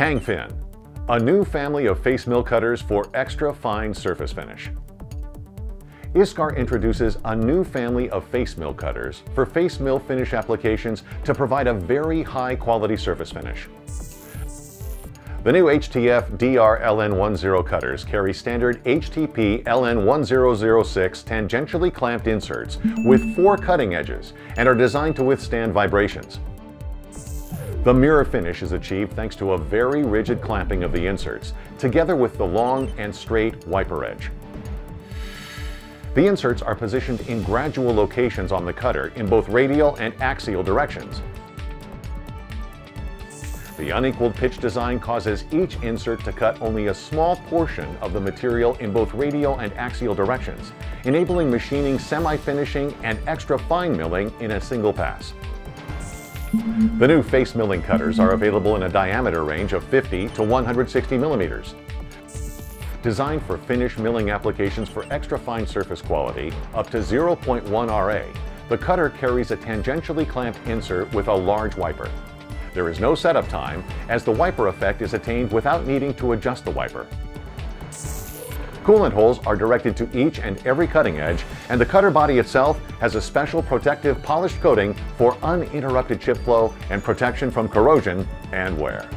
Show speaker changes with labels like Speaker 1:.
Speaker 1: Tangfin, a new family of face mill cutters for extra fine surface finish. ISCAR introduces a new family of face mill cutters for face mill finish applications to provide a very high quality surface finish. The new HTF DR LN10 cutters carry standard HTP LN1006 tangentially clamped inserts with four cutting edges and are designed to withstand vibrations. The mirror finish is achieved thanks to a very rigid clamping of the inserts, together with the long and straight wiper edge. The inserts are positioned in gradual locations on the cutter in both radial and axial directions. The unequaled pitch design causes each insert to cut only a small portion of the material in both radial and axial directions, enabling machining semi-finishing and extra fine milling in a single pass. The new face milling cutters are available in a diameter range of 50 to 160 millimeters. Designed for finish milling applications for extra fine surface quality, up to 0.1 RA, the cutter carries a tangentially clamped insert with a large wiper. There is no setup time, as the wiper effect is attained without needing to adjust the wiper. Coolant holes are directed to each and every cutting edge, and the cutter body itself has a special protective polished coating for uninterrupted chip flow and protection from corrosion and wear.